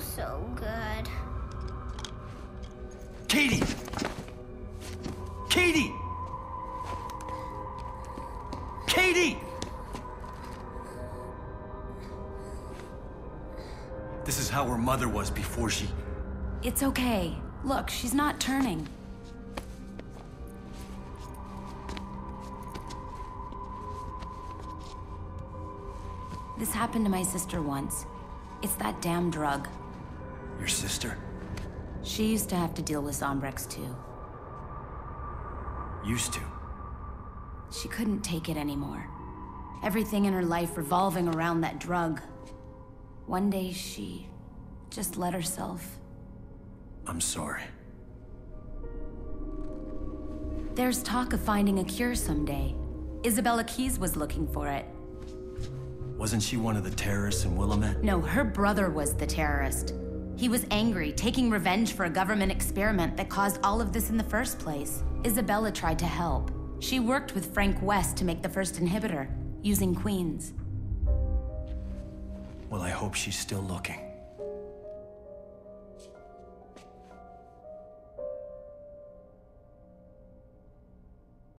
so good. Katie! Katie! Katie! This is how her mother was before she... It's okay. Look, she's not turning. This happened to my sister once. It's that damn drug. Sister? She used to have to deal with Zombrex too. Used to. She couldn't take it anymore. Everything in her life revolving around that drug. One day she just let herself. I'm sorry. There's talk of finding a cure someday. Isabella Keyes was looking for it. Wasn't she one of the terrorists in Willamette? No, her brother was the terrorist. He was angry, taking revenge for a government experiment that caused all of this in the first place. Isabella tried to help. She worked with Frank West to make the first inhibitor, using Queens. Well, I hope she's still looking.